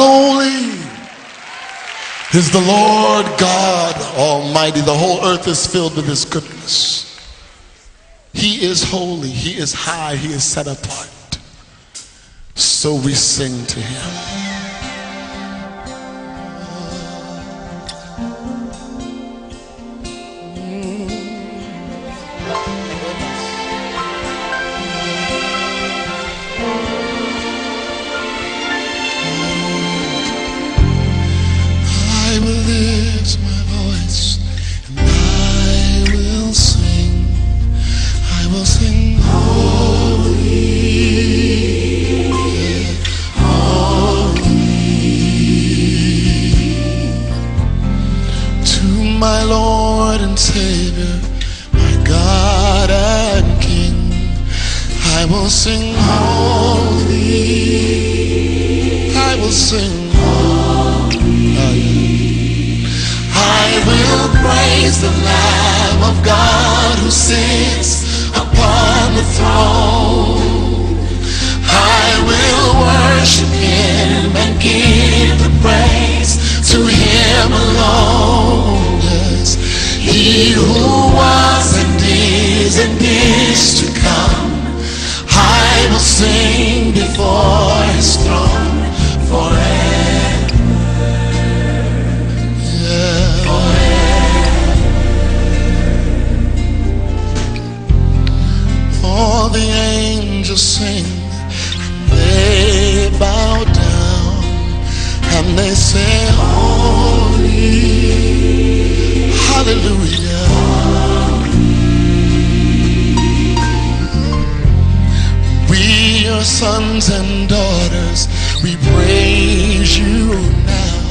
Holy is the Lord God Almighty. The whole earth is filled with His goodness. He is holy, He is high, He is set apart. So we sing to Him. Will lift my voice and I will sing. I will sing to my Lord and Savior, my God and King. I will sing holy. I will sing the Lamb of God who sits upon the throne. I will worship Him and give the praise to Him alone. He who was and is and is say, Holy, Hallelujah. We are sons and daughters, we praise you now.